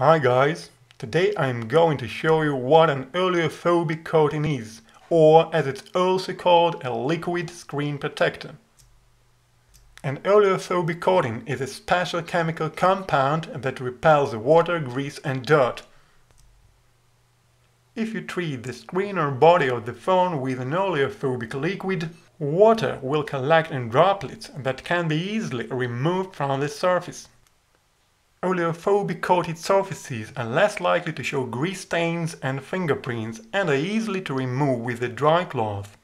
Hi guys, today I'm going to show you what an oleophobic coating is, or as it's also called a liquid screen protector. An oleophobic coating is a special chemical compound that repels water, grease and dirt. If you treat the screen or body of the phone with an oleophobic liquid, water will collect in droplets that can be easily removed from the surface. Oleophobic coated surfaces are less likely to show grease stains and fingerprints and are easily to remove with a dry cloth.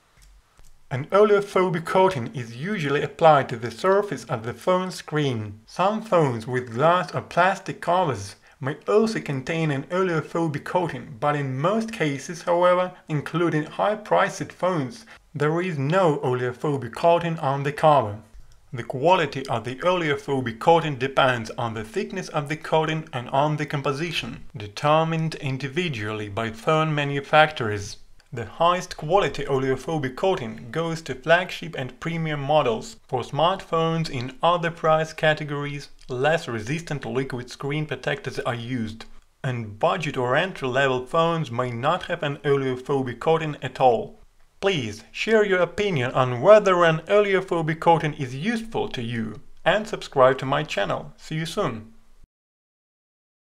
An oleophobic coating is usually applied to the surface of the phone screen. Some phones with glass or plastic covers may also contain an oleophobic coating, but in most cases, however, including high-priced phones, there is no oleophobic coating on the cover. The quality of the oleophobic coating depends on the thickness of the coating and on the composition, determined individually by phone manufacturers. The highest quality oleophobic coating goes to flagship and premium models. For smartphones in other price categories, less resistant liquid screen protectors are used. And budget or entry-level phones may not have an oleophobic coating at all. Please share your opinion on whether an oleophobic coating is useful to you and subscribe to my channel. See you soon!